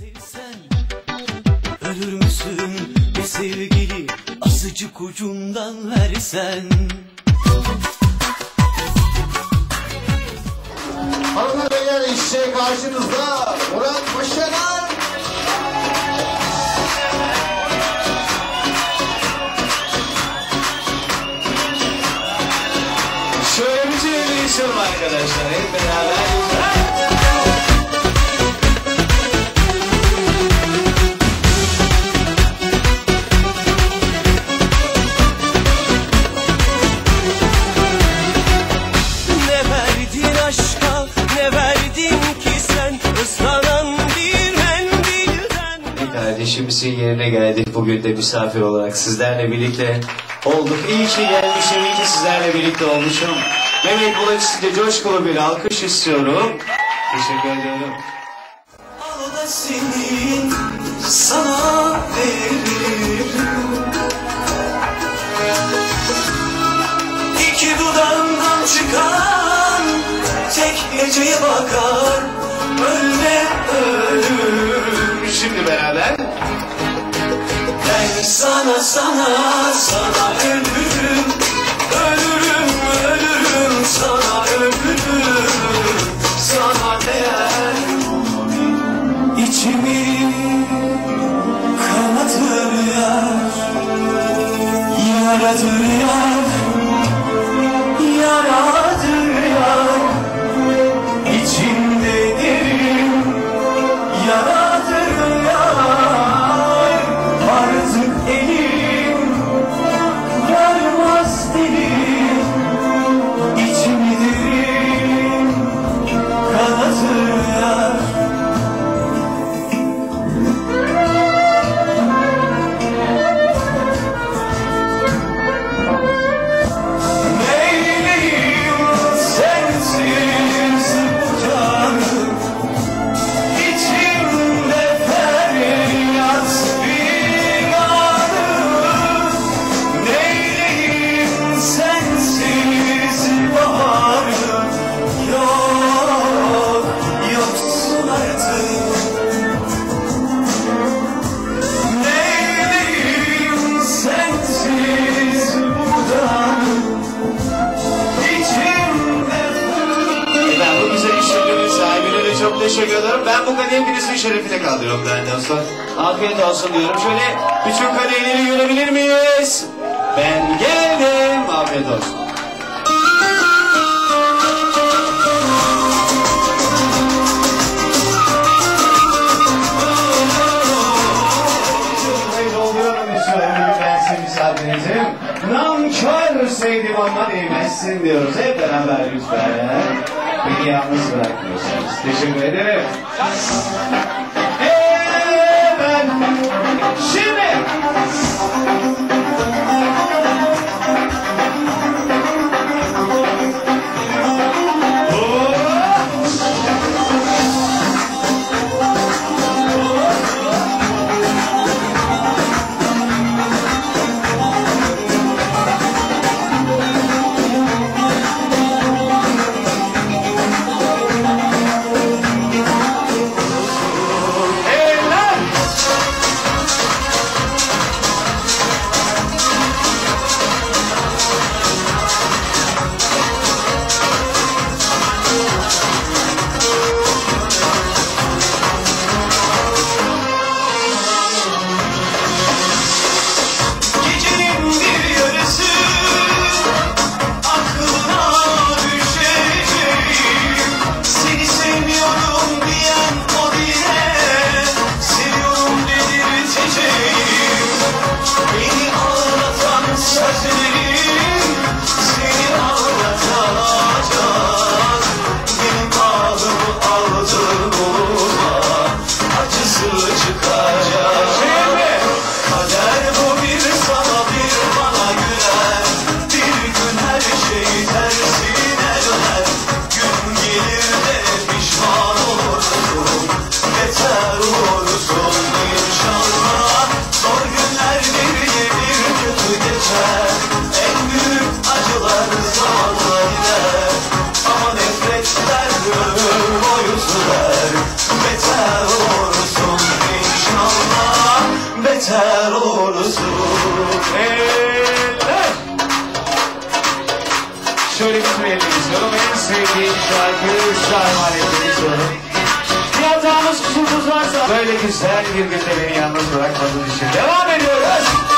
Sevsen ölür müsün bir sevgili azıcık ucundan versen Hanımlar beyler işte karşınızda Murat Başaran. Şöyle bir şey arkadaşlar. Hep beraber. Kardeşimizin yerine geldik bugün de misafir olarak sizlerle birlikte olduk. İyi ki gelmişim, iyi ki sizlerle birlikte olmuşum. Mehmet Bulaç size coşkulu bir alkış istiyorum. Teşekkür ediyorum. Al da sana veririm İki dudağından çıkan tek geceye bakar Ölme ölür Şimdi beraber. Ben sana sana sana ölürüm Ben bu kadehin birisinin şerefine kaldırıyorum değerli dostlar. Afiyet olsun diyorum. Şöyle bütün kadehleri görebilir miyiz? Ben geldim. Afiyet olsun. Sevdim ama değmezsin diyoruz. Hep beraber lütfen. Beni yalnız bırakmıyorsunuz. Teşekkür ederim. Evet. Şimdi. Bitirelim istiyorum. En sevdiğim şarkı Şarman etmek istiyorum. Bir hatamız kusurumuz varsa böyle güzel bir günde beni yalnız bırakmadığın için devam ediyoruz.